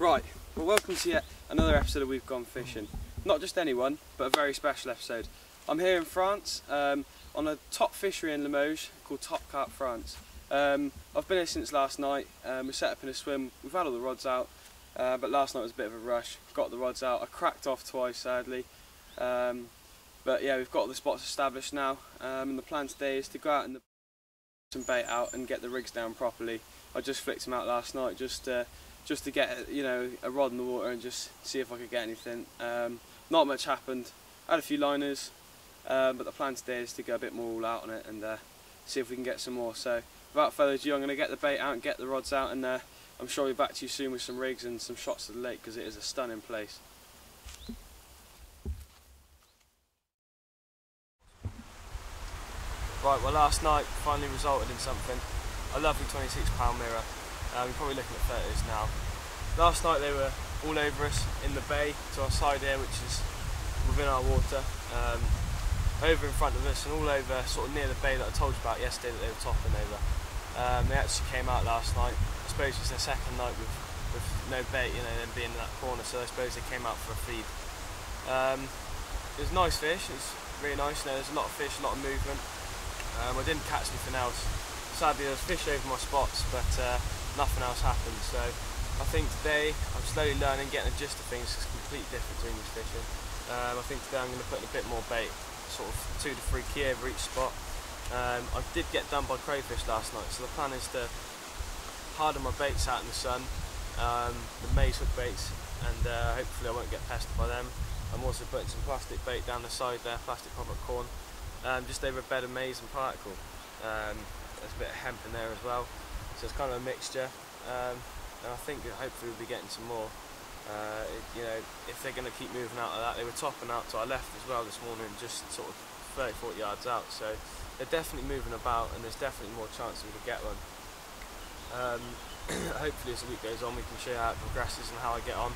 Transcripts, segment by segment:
Right, well welcome to yet another episode of We've Gone Fishing. Not just anyone, but a very special episode. I'm here in France um, on a top fishery in Limoges called Top Carp France. Um, I've been here since last night, um, we set up in a swim, we've had all the rods out, uh, but last night was a bit of a rush. Got the rods out, I cracked off twice sadly. Um, but yeah, we've got the spots established now, um, and the plan today is to go out and some bait out and get the rigs down properly. I just flicked them out last night just uh, just to get you know a rod in the water and just see if I could get anything. Um, not much happened. I had a few liners, uh, but the plan today is to go a bit more all out on it and uh, see if we can get some more. So without further ado, I'm going to get the bait out and get the rods out, and uh, I'm sure we'll be back to you soon with some rigs and some shots of the lake because it is a stunning place. Right, well last night finally resulted in something. A lovely 26 pound mirror. Um, you're probably looking at photos now. Last night they were all over us in the bay to our side here, which is within our water. Um, over in front of us and all over sort of near the bay that I told you about yesterday that they were topping over. Um, they actually came out last night. I suppose it's their second night with, with no bait, you know, them being in that corner, so I suppose they came out for a feed. Um, it was nice fish, it's really nice, you know, there's a lot of fish, a lot of movement. Um, I didn't catch anything else. Sadly, there was fish over my spots, but uh, nothing else happened. So I think today I'm slowly learning, getting the gist of things. It's completely different to English fishing. Um, I think today I'm going to put in a bit more bait, sort of two to three key over each spot. Um, I did get done by crayfish last night, so the plan is to harden my baits out in the sun, um, the maize hook baits, and uh, hopefully I won't get pestered by them. I'm also putting some plastic bait down the side there, plastic pop corn, um, just over a bed of maize and particle. Um, there's a bit of hemp in there as well, so it's kind of a mixture. Um, and I think hopefully we'll be getting some more. Uh, you know, if they're going to keep moving out of that, they were topping out to our left as well this morning, just sort of 30, 40 yards out. So they're definitely moving about, and there's definitely more chance we could get one. Um, hopefully, as the week goes on, we can show you how it progresses and how I get on.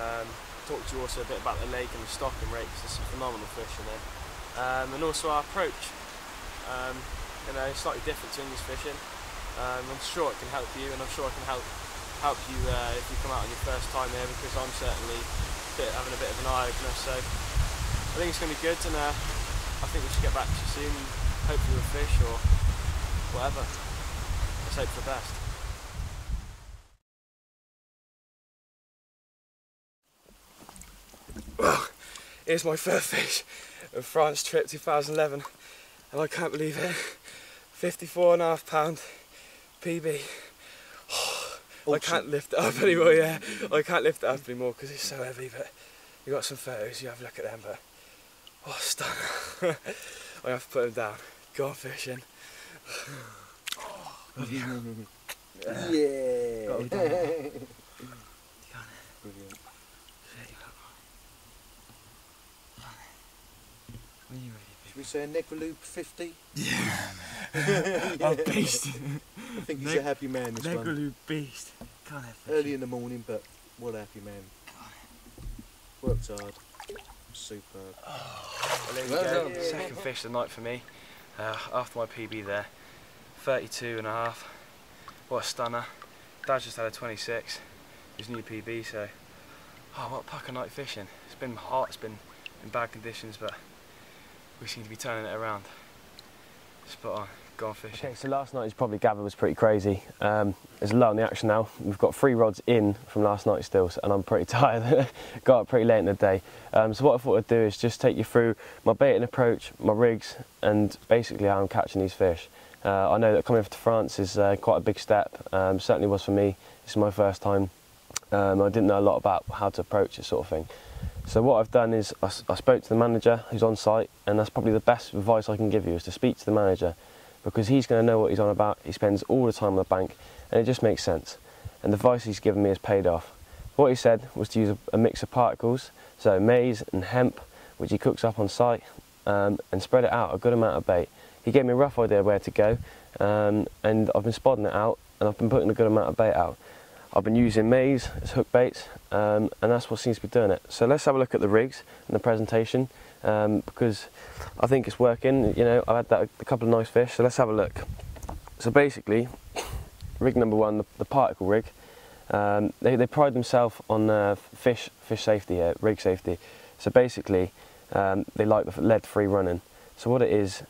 Um, talk to you also a bit about the lake and the stocking rate because there's some phenomenal fish in there um, and also our approach. Um, you know, slightly different to English fishing. Um, I'm sure it can help you, and I'm sure I can help help you uh, if you come out on your first time here, because I'm certainly bit, having a bit of an eye opener. So I think it's going to be good, and uh, I think we should get back to you soon, hopefully with fish or whatever. Let's hope for the best. Well, here's my first fish of France trip 2011 and I can't believe it 54 and a half pound PB I can't lift it up anymore yeah. I can't lift it up anymore because it's so heavy but you got some photos you have a look at them but oh stunner. I have to put them down. Go on fishing. Oh, yeah, yeah. Should we say a Negraloop 50? Yeah, I'm beast. I think he's a happy man this one. Negraloop beast. Can't have Early in the morning, but what a happy man. Worked hard. Superb. Oh, well, there we. Second fish of the night for me. Uh, after my PB there. 32 and a half. What a stunner. Dad just had a 26. His new PB, so... Oh, what a pucker night fishing. It's been hot, it's been in bad conditions, but we seem to be turning it around. Spot on, go on fishing. Okay, so last night, as probably gathered, was pretty crazy. Um, there's a lot in the action now. We've got three rods in from last night still, and I'm pretty tired. got up pretty late in the day. Um, so what I thought I'd do is just take you through my baiting approach, my rigs, and basically how I'm catching these fish. Uh, I know that coming to France is uh, quite a big step, um, certainly was for me. This is my first time. Um, I didn't know a lot about how to approach this sort of thing. So what I've done is I, I, spoke to the manager who's on site and that's probably the best advice I can give you is to speak to the manager because he's going to know what he's on about. He spends all the time on the bank and it just makes sense. And the advice he's given me has paid off. What he said was to use a, a mix of particles, so maize and hemp, which he cooks up on site, um, and spread it out a good amount of bait. He gave me a rough idea where to go um, and I've been spotting it out and I've been putting a good amount of bait out. I've been using maize as hook baits um, and that's what seems to be doing it. So let's have a look at the rigs and the presentation um, because I think it's working. You know, I've had that, a couple of nice fish, so let's have a look. So basically, rig number one, the, the particle rig, Um, they, they pride themselves on uh, fish fish safety here, rig safety. So basically, um, they like the lead-free running. So what it is,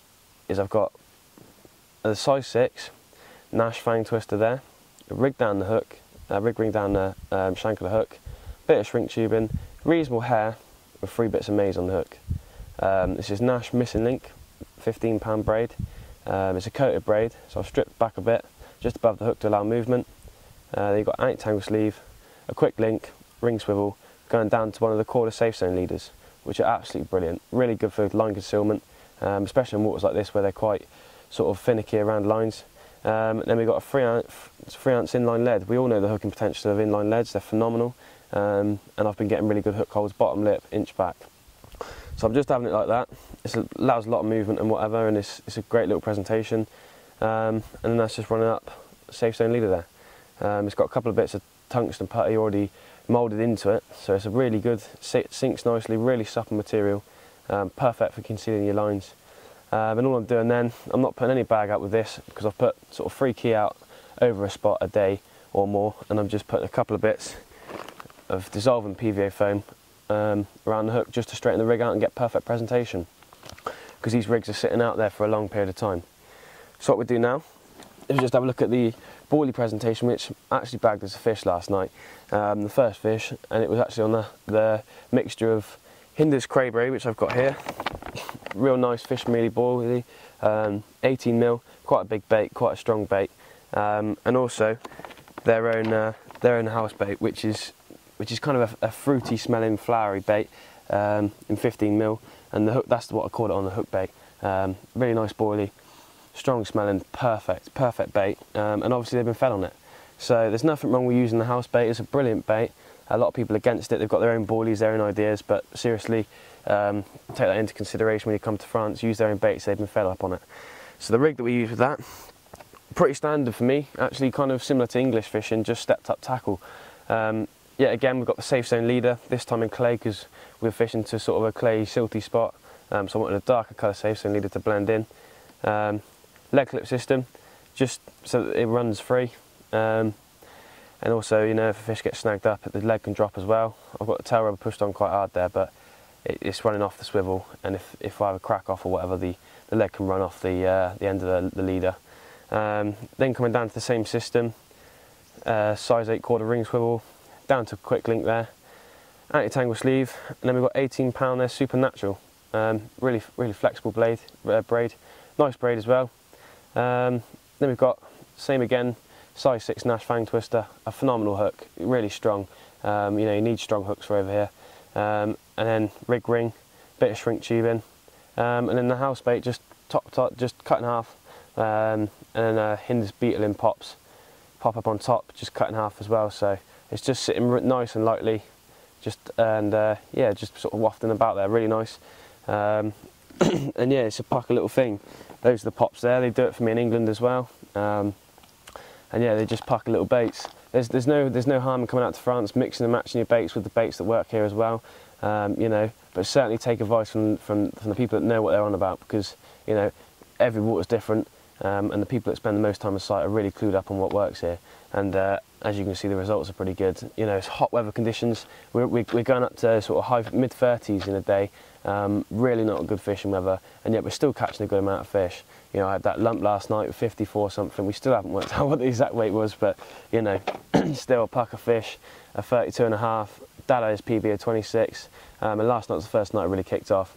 is I've got a size 6 Nash fang twister there, rig down the hook, uh, rig ring down the um, shank of the hook, bit of shrink tubing, reasonable hair with three bits of maize on the hook. Um, this is Nash Missing Link, 15 pound braid. Um, it's a coated braid, so I've stripped back a bit, just above the hook to allow movement. Uh, then you've got an tangle sleeve, a quick link, ring swivel, going down to one of the Korda's safe zone leaders, which are absolutely brilliant. Really good for line concealment, um, especially in waters like this where they're quite sort of finicky around lines. Um, then we've got a three ounce, three ounce inline lead. We all know the hooking potential of inline leads, they're phenomenal. Um, and I've been getting really good hook holds, bottom lip, inch back. So I'm just having it like that. It allows a lot of movement and whatever, and it's, it's a great little presentation. Um, and then that's just running up safe zone leader there. Um, it's got a couple of bits of tungsten putty already moulded into it, so it's a really good, sinks nicely, really supple material, um, perfect for concealing your lines. Um, and all I'm doing then, I'm not putting any bag out with this because I've put sort of three key out over a spot a day or more, and I'm just putting a couple of bits of dissolving PVA foam um, around the hook just to straighten the rig out and get perfect presentation because these rigs are sitting out there for a long period of time. So what we do now is just have a look at the boilie presentation which actually bagged us a fish last night, um, the first fish, and it was actually on the, the mixture of Hinders Crayberry which I've got here, real nice fish mealy boilie, um, 18 mil, quite a big bait, quite a strong bait, um, and also their own uh, their own house bait which is which is kind of a, a fruity smelling flowery bait um, in 15 mil. And the hook that's what I call it on the hook bait um, really nice boilie strong smelling perfect perfect bait um, and obviously they've been fed on it. So there's nothing wrong with using the house bait it's a brilliant bait a lot of people against it they've got their own boilies their own ideas but seriously um, take that into consideration when you come to France use their own baits they've been fed up on it so the rig that we use with that pretty standard for me actually kind of similar to English fishing just stepped up tackle um, yeah, again, we've got the safe zone leader, this time in clay because we're fishing to sort of a clay silty spot. Um, so I wanted a darker colour safe zone leader to blend in. Um, leg clip system, just so that it runs free. Um, and also, you know, if a fish gets snagged up, the leg can drop as well. I've got the tail rubber pushed on quite hard there, but it, it's running off the swivel. And if, if I have a crack off or whatever, the, the leg can run off the, uh, the end of the, the leader. Um, then coming down to the same system, uh, size 8 Korda ring swivel, down to quick link there, anti-tangle sleeve, and then we've got 18 pound there, supernatural. Um, really, really flexible blade, uh, braid, nice braid as well. Um, then we've got same again, size six Nash fang twister, a phenomenal hook, really strong. Um, you know, you need strong hooks for over here. Um, and then rig ring, bit of shrink tubing, um, and then the house bait just top top, just cut in half, um, and then uh, Hinders Betalin pops, pop up on top, just cut in half as well. So it's just sitting nice and lightly, just and uh, yeah, just sort of wafting about there, really nice. Um, and yeah, it's a pucker little thing. Those are the pops there. They do it for me in England as well. Um, and yeah, they just pucker little baits. There's there's no there's no harm in coming out to France, mixing and matching your baits with the baits that work here as well. Um, you know, but certainly take advice from, from from the people that know what they're on about because you know every water's different. Um, and the people that spend the most time on site are really clued up on what works here. And uh, as you can see, the results are pretty good. You know, it's hot weather conditions. We're, we're going up to sort of high mid 30s in a day. Um, really not a good fishing weather, and yet we're still catching a good amount of fish. You know, I had that lump last night with 54 something. We still haven't worked out what the exact weight was, but you know, still a puck of fish, a 32 and a half. Dallow's PB of 26, um, and last night was the first night I really kicked off.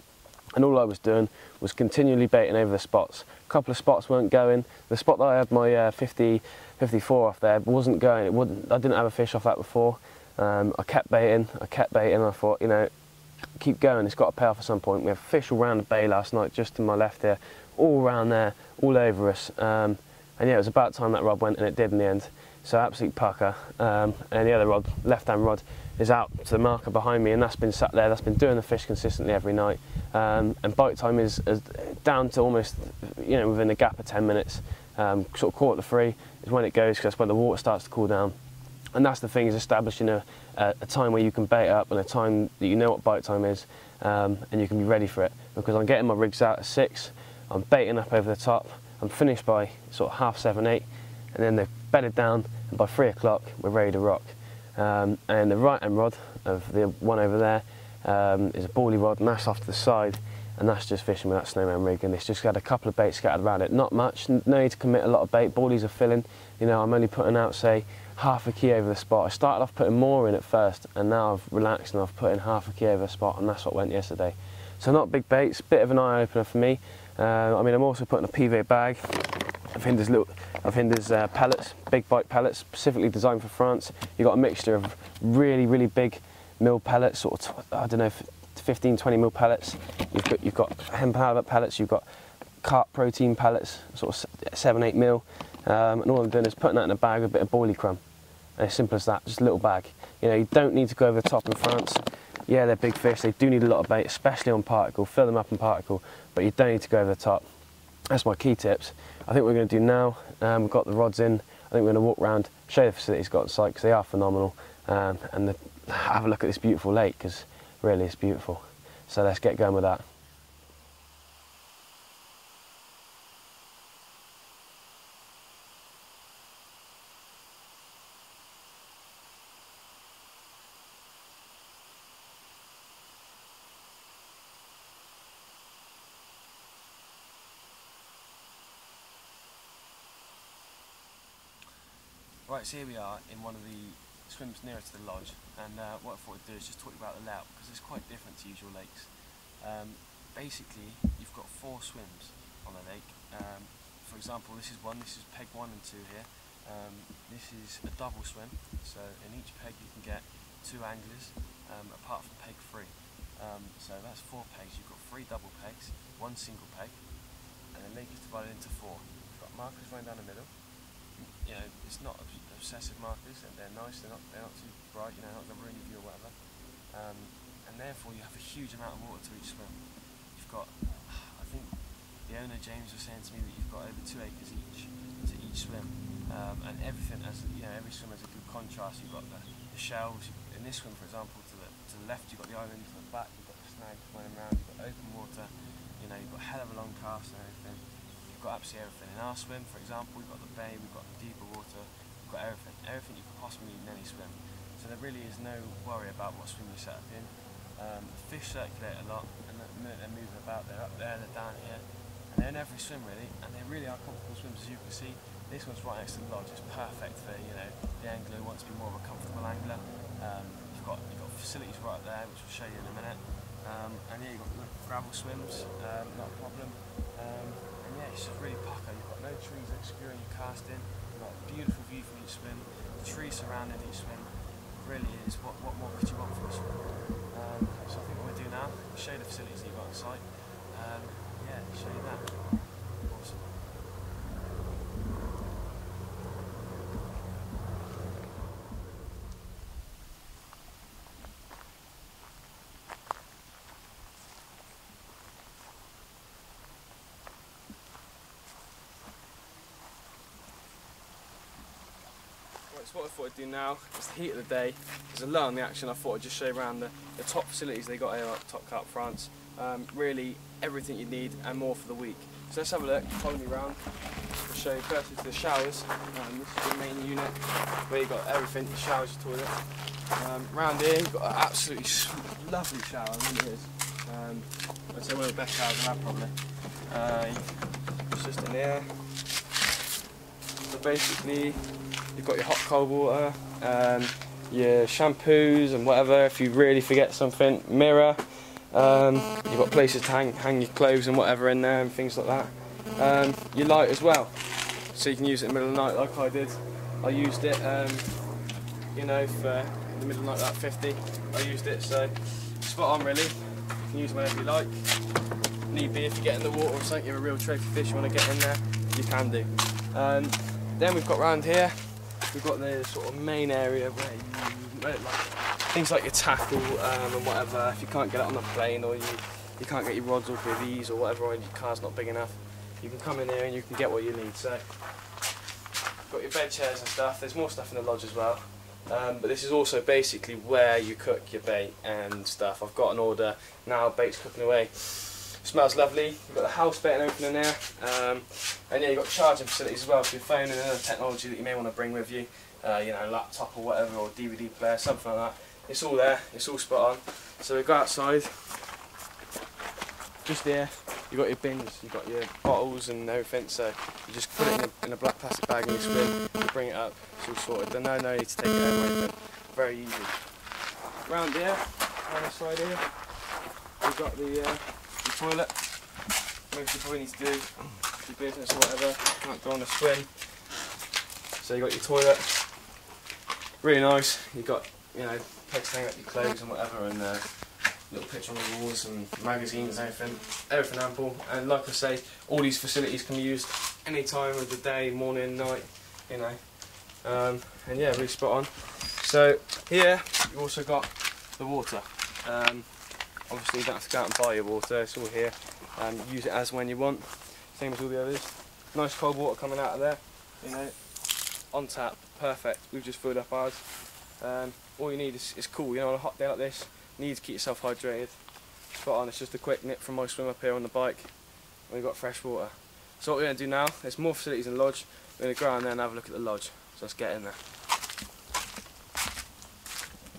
And all I was doing was continually baiting over the spots. A couple of spots weren't going. The spot that I had my uh, 50, 54 off there wasn't going. It wouldn't. I didn't have a fish off that before. Um, I kept baiting. I kept baiting. I thought, you know, keep going. It's got to pay off at some point. We have fish all around the bay last night, just to my left here, all around there, all over us. Um, and yeah, it was about time that rod went, and it did in the end. So absolute pucker. Um, and the other rod, left-hand rod, is out to the marker behind me, and that's been sat there. That's been doing the fish consistently every night. Um, and bite time is, is, down to almost, you know, within a gap of 10 minutes. Um, sort of quarter to three is when it goes, because that's when the water starts to cool down. And that's the thing is establishing a, a, a, time where you can bait up and a time that you know what bite time is, um, and you can be ready for it. Because I'm getting my rigs out at six, I'm baiting up over the top, I'm finished by sort of half seven, eight, and then the bedded down, and by three o'clock we're ready to rock. Um, and the right hand rod of the one over there um, is a boilie rod, and that's off to the side, and that's just fishing with that snowman rig. And it's just got a couple of baits scattered around it, not much. No need to commit a lot of bait. Boilies are filling. You know, I'm only putting out say half a key over the spot. I started off putting more in at first, and now I've relaxed and I've put in half a key over the spot, and that's what went yesterday. So not big baits, bit of an eye opener for me. Uh, I mean, I'm also putting a PV bag of Hinder's little of Hinder's uh, pellets, big bite pellets, specifically designed for France. You've got a mixture of really, really big mill pellets, sort of, I don't know, 15, 20 mil pellets. You've got, you've got hemp halibut pellets, you've got carp protein pellets, sort of seven, eight mil. Um, and all I'm doing is putting that in a bag with a bit of boilie crumb. And as simple as that, just a little bag. You know, you don't need to go over the top in France. Yeah, they're big fish, they do need a lot of bait, especially on particle, fill them up in particle, but you don't need to go over the top. That's my key tips. I think we're going to do now, um, we've got the rods in, I think we're going to walk around, show the facilities got on site because they are phenomenal, um, and the, have a look at this beautiful lake because really it's beautiful. So let's get going with that. So here we are in one of the swims nearer to the lodge, and uh, what I thought I'd do is just talk about the layout because it's quite different to usual lakes. Um, basically, you've got four swims on a lake. Um, for example, this is one. This is peg one and two here. Um, this is a double swim, so in each peg you can get two anglers, um, apart from peg three. Um, so that's four pegs. You've got three double pegs, one single peg, and the lake is divided into four. You've got markers running down the middle you know, it's not obsessive markers, and they're nice, they're not, they're not too bright, you know, not going to ruin your view or whatever. Um, and therefore, you have a huge amount of water to each swim. You've got, I think, the owner James was saying to me that you've got over two acres each to each swim, um, and everything has, you know, every swim has a good contrast. You've got the, the shells. In this swim, for example, to the to the left, you've got the island. To the back, you've got the snags running around. You've got open water. You know, you've got a hell of a long cast and everything. You've got absolutely everything. In our swim, for example, we've got the bay, we've got the deeper water, we've got everything. Everything you could possibly need in any swim. So there really is no worry about what swim you set up in. Um, fish circulate a lot, and they're moving about. They're up there, they're down here, and they're in every swim really, and they really are comfortable swims as you can see. This one's right next to the lodge. It's perfect for you know the angler who wants to be more of a comfortable angler. Um, you've got you've got facilities right there, which we'll show you in a minute. Um, and yeah, you've got gravel swims, um, not a problem. Um, and yeah, it's just really pucker. You've got no trees obscuring your casting. Beautiful view from each swim. The trees surrounding each swim. Really is what what more could you want from a swim? Um, so I think what we'll do now, show the facilities that you've got on site. Um, yeah, show you that. Awesome. Right, so what I thought I'd do now is the heat of the day. There's a lot on the action. I thought I'd just show you around the, the top facilities they got here at Top Carp France. Um, really everything you need and more for the week. So let's have a look. Follow me around. I'll show you firstly to the showers. Um, this is the main unit where you've got everything, your showers, your toilet. Um, round here you've got an absolutely lovely shower, I mean it is. Um, I'd say one of the best showers I've had probably. Uh, it's just in here. So basically you've got your hot cold water, um, your shampoos and whatever if you really forget something, mirror, um, you've got places to hang, hang your clothes and whatever in there and things like that. Um, your light as well, so you can use it in the middle of the night like I did. I used it, um, you know, for in the middle of the night about 50. I used it, so spot on really. You can use whenever you like. Need be if you get in the water or something, you're a real trophy fish, you want to get in there, you can do. Um, then we've got round here, we've got the sort of main area where you, like, things like your tackle um, and whatever. If you can't get it on the plane or you, you can't get your rods up with ease or whatever, or your car's not big enough, you can come in here and you can get what you need. So, got your bed chairs and stuff. There's more stuff in the lodge as well. Um, but this is also basically where you cook your bait and stuff. I've got an order now, bait's cooking away. Smells lovely. You've got the house bed and in there. Um, and yeah, you've got charging facilities as well for your phone and other technology that you may want to bring with you. Uh, you know, laptop or whatever, or DVD player, something like that. It's all there. It's all spot on. So we go outside. Just there, you've got your bins, you've got your bottles and everything. So you just put it in a, in a black plastic bag and you swim. You bring it up. It's all sorted. There's no, no need to take it anything. Very easy. Round here, on the side here, we've got the, uh, toilet. Most you probably need to do your business or whatever. Can't go on a swim. So you got your toilet. Really nice. You've got, you know, pegs hang up your clothes and whatever, and uh, little picture on the walls and magazines everything. Everything ample. And like I say, all these facilities can be used any time of the day, morning, night. You know. Um, and yeah, really spot on. So here you've also got the water. Um, obviously you don't have to go out and buy your water, it's all here. Um, use it as when you want, same as all the others. Nice cold water coming out of there, you know, on tap, perfect. We've just filled up ours. Um, all you need is, is cool, you know, on a hot day like this, you need to keep yourself hydrated. Spot on, it's just a quick nip from my swim up here on the bike, we've got fresh water. So what we're going to do now, there's more facilities in the lodge, we're going to go around there and have a look at the lodge. So let's get in there.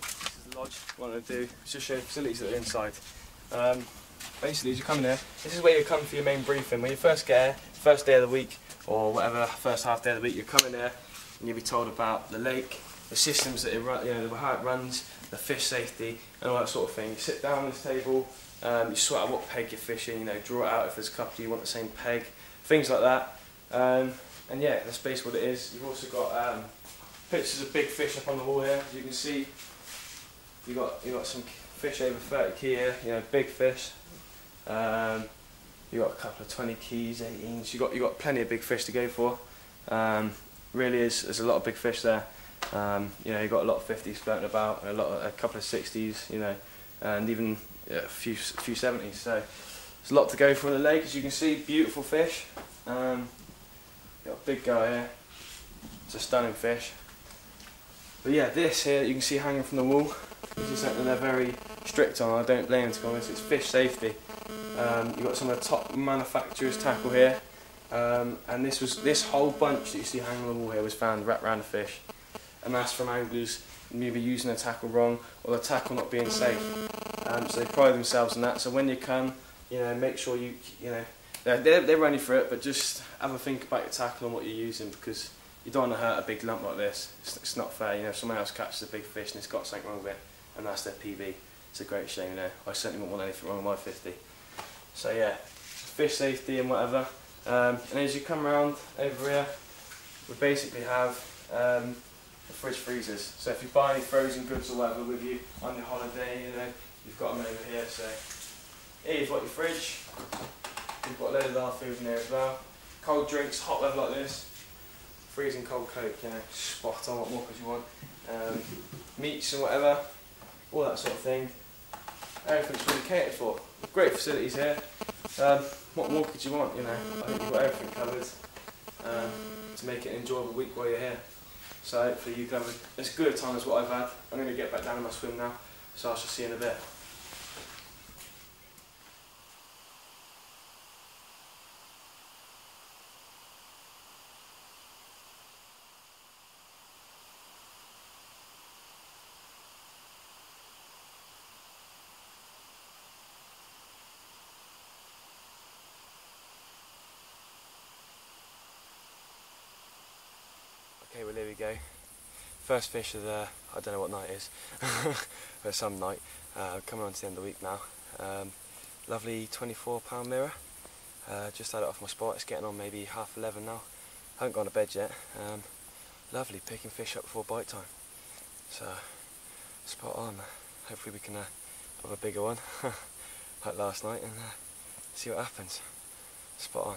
This is the lodge. I'm to do is just show facilities that are inside. Um, basically, as you come in here, this is where you come for your main briefing. When you first get here, first day of the week, or whatever, first half day of the week, you come in there and you'll be told about the lake, the systems that it run, you know, how it runs, the fish safety, and all that sort of thing. You sit down on this table, um, you sort out what peg you're fishing, you know, draw it out if there's a couple you want the same peg, things like that. Um, and yeah, that's basically what it is. You've also got um, pictures of big fish up on the wall here. As you can see, you got you got some fish over 30 key here. You know, big fish. Um, you got a couple of 20 keys, 18s. You got you got plenty of big fish to go for. Um, really is. There's a lot of big fish there. Um, you know, you got a lot of 50s floating about, a lot, of, a couple of 60s. You know, and even a few few 70s. So there's a lot to go for in the lake. As you can see, beautiful fish. Um, got a big guy here. It's a stunning fish. But yeah, this here you can see hanging from the wall. This is something they're very strict on. I don't blame them to be honest. It's fish safety. Um, you've got some of the top manufacturers tackle here. Um, and this was this whole bunch that you see hanging on the wall here was found wrapped around the fish. And that's from anglers maybe using their tackle wrong or the tackle not being safe. Um, so they pride themselves on that. So when you come, you know, make sure you, you know, they're, they're, they're running for it, but just have a think about your tackle and what you're using because you don't want to hurt a big lump like this. It's, it's not fair. You know, if someone else catches a big fish and it's got something wrong with it, and that's their PB, it's a great shame. Know, I certainly wouldn't want anything wrong with my 50. So yeah, fish safety and whatever. Um, and as you come around over here, we basically have um, the fridge freezers. So if you buy any frozen goods or whatever with you on your holiday, you know, you've got them over here. So here you've got your fridge. You've got a load of our food in there as well. Cold drinks, hot weather like this. Freezing cold coke, you know, spot on what more could you want. Um, meats and whatever, all that sort of thing. Everything's really catered for. Great facilities here. Um, what more could you want, you know? I think you've got everything covered um, to make it an enjoyable week while you're here. So hopefully you can have as good a time as what I've had. I'm going to get back down in my swim now, so I shall see you in a bit. Go. First fish of the, I don't know what night it is, but some night. Uh, coming on to the end of the week now. Um, lovely 24 pound mirror. Uh, just had it off my spot, it's getting on maybe half 11 now. haven't gone to bed yet. Um, lovely, picking fish up before bite time. So, spot on. Hopefully we can uh, have a bigger one, like last night, and uh, see what happens. Spot on.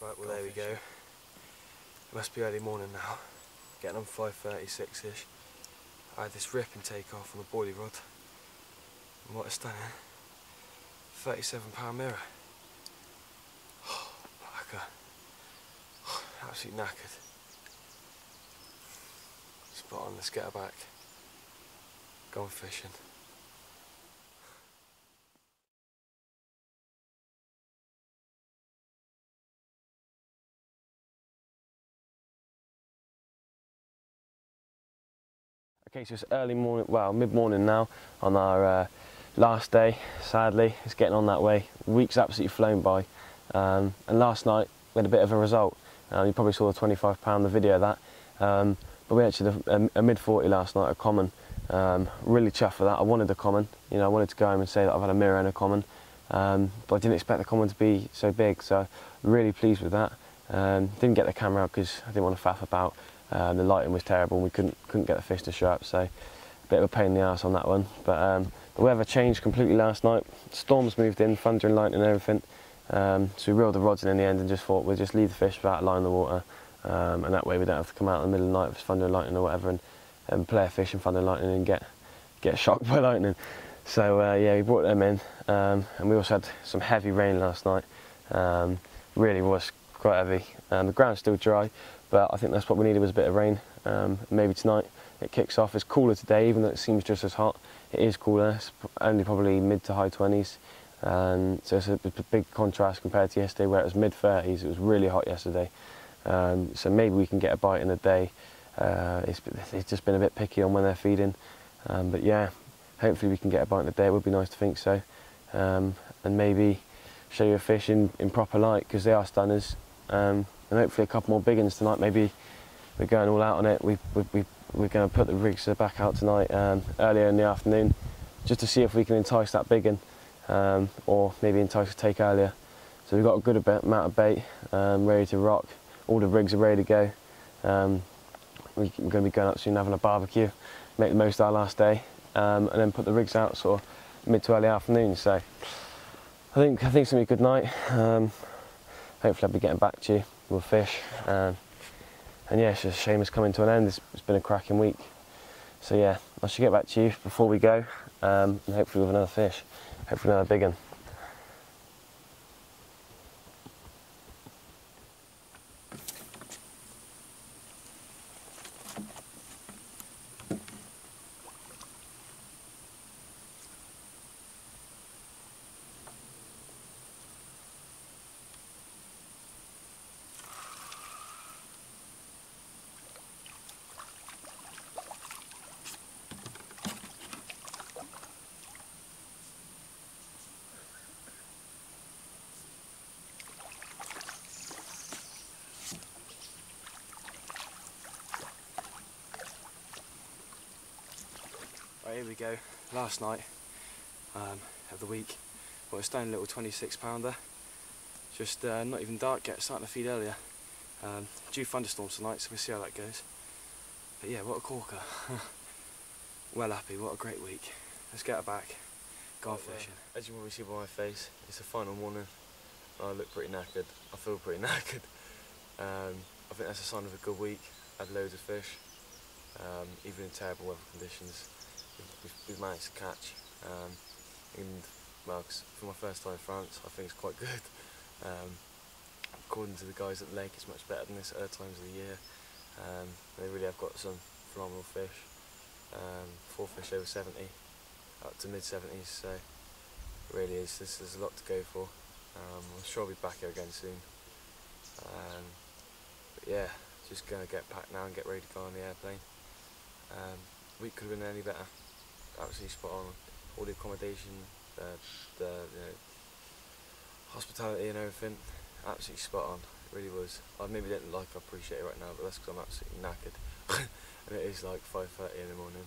Right, well there we go. It must be early morning now. Getting on 5.36ish. I had this rip and take off on the boilie rod. And what a stunning 37 pound mirror. Blacker. Absolutely knackered. Spot on, let's get her back. Gone fishing. Okay, so it's early morning, well, mid-morning now on our uh, last day, sadly. It's getting on that way. The week's absolutely flown by. Um, and last night, we had a bit of a result. Um, you probably saw the £25, the video of that. Um, but we actually had a, a mid-40 last night, a common. Um, really chuffed for that. I wanted a common. You know, I wanted to go home and say that I've had a mirror and a common. Um, but I didn't expect the common to be so big, so really pleased with that. Um, didn't get the camera out because I didn't want to faff about. Um, the lighting was terrible and we couldn't couldn't get the fish to show up, so a bit of a pain in the ass on that one. But um, the weather changed completely last night. Storms moved in, thunder and lightning and everything. Um, so we reeled the rods in in the end and just thought we'd just leave the fish without a line in the water, um, and that way we don't have to come out in the middle of the night it's thunder and lightning or whatever and, and play a fish in thunder and lightning and get get shocked by lightning. So uh, yeah, we brought them in, um, and we also had some heavy rain last night. Um, really was quite heavy. Um, the ground's still dry, but I think that's what we needed was a bit of rain. Um, maybe tonight it kicks off. It's cooler today, even though it seems just as hot. It is cooler. It's only probably mid to high 20s. Um, so it's a, big contrast compared to yesterday where it was mid 30s. It was really hot yesterday. Um, so maybe we can get a bite in a day. Uh, it's, it's, just been a bit picky on when they're feeding. Um, but yeah, hopefully we can get a bite in a day. It would be nice to think so. Um, and maybe show you a fish in, in proper light because they are stunners. And hopefully a couple more big ones tonight. Maybe we're going all out on it. We, we, we, we're going to put the rigs back out tonight um, earlier in the afternoon just to see if we can entice that big one um, or maybe entice a take earlier. So we've got a good amount of bait um, ready to rock. All the rigs are ready to go. Um, we're going to be going out soon having a barbecue, make the most of our last day um, and then put the rigs out sort of mid to early afternoon. So I think I think it's going to be a good night. Um, hopefully I'll be getting back to you with fish. Um, and yeah, it's just a shame it's coming to an end. It's, it's been a cracking week. So yeah, I should get back to you before we go, um, and hopefully with another fish, hopefully another big one. Here we go. Last night um, of the week, well, a stone little 26 pounder. Just uh, not even dark yet, starting to feed earlier. Um, due thunderstorms tonight, so we'll see how that goes. But yeah, what a corker. well happy, what a great week. Let's get her back. Go on fishing. As you probably see by my face, it's the final morning. I look pretty knackered. I feel pretty knackered. Um, I think that's a sign of a good week. I had loads of fish, um, even in terrible weather conditions to catch. Um, and well, for my first time in France, I think it's quite good. Um, according to the guys at the lake, it's much better than this at other times of the year. Um, they really have got some phenomenal fish. Um, four fish over 70, up to mid 70s, so really is. This is a lot to go for. Um, I'm sure I'll be back here again soon. Um, but yeah, just gonna get packed now and get ready to go on the airplane. Um, week could have been any better absolutely spot on. All the accommodation, the, the hospitality and everything, absolutely spot on. It really was. I maybe didn't like I appreciate it right now, but that's because I'm absolutely knackered. and it is like 5.30 in the morning.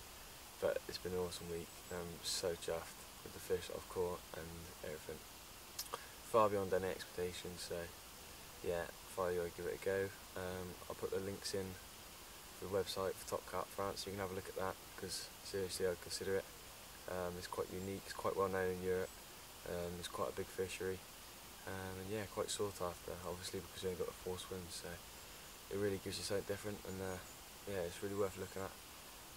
But it's been an awesome week. I'm so chuffed with the fish I've caught and everything. Far beyond any expectations, so yeah, fire you give it a go. Um, I'll put the links in the website for Top Carp France, so you can have a look at that because seriously I'd consider it. Um, it's quite unique, it's quite well known in Europe, um, it's quite a big fishery um, and yeah, quite sought after obviously because you only got the four swims so it really gives you something different and uh, yeah, it's really worth looking at.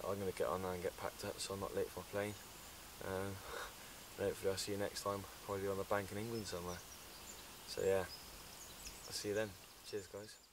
I'm going to get on there and get packed up so I'm not late for my plane. Um, hopefully I'll see you next time, probably on the bank in England somewhere. So yeah, I'll see you then. Cheers guys.